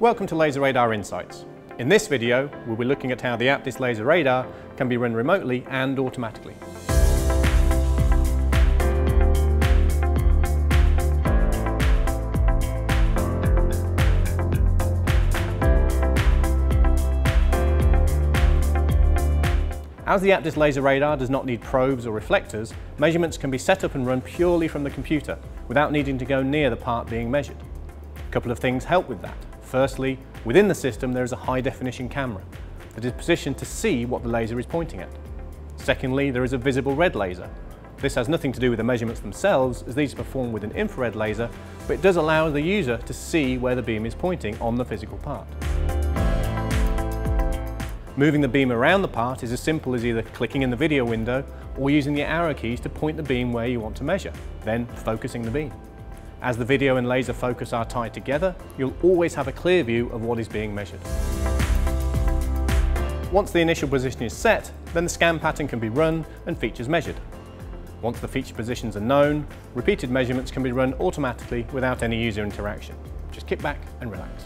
Welcome to Laser Radar Insights. In this video, we'll be looking at how the APDIS Laser Radar can be run remotely and automatically. As the APDIS Laser Radar does not need probes or reflectors, measurements can be set up and run purely from the computer without needing to go near the part being measured. A couple of things help with that. Firstly, within the system there is a high definition camera that is positioned to see what the laser is pointing at. Secondly, there is a visible red laser. This has nothing to do with the measurements themselves as these are performed with an infrared laser, but it does allow the user to see where the beam is pointing on the physical part. Moving the beam around the part is as simple as either clicking in the video window or using the arrow keys to point the beam where you want to measure, then focusing the beam. As the video and laser focus are tied together, you'll always have a clear view of what is being measured. Once the initial position is set, then the scan pattern can be run and features measured. Once the feature positions are known, repeated measurements can be run automatically without any user interaction. Just kick back and relax.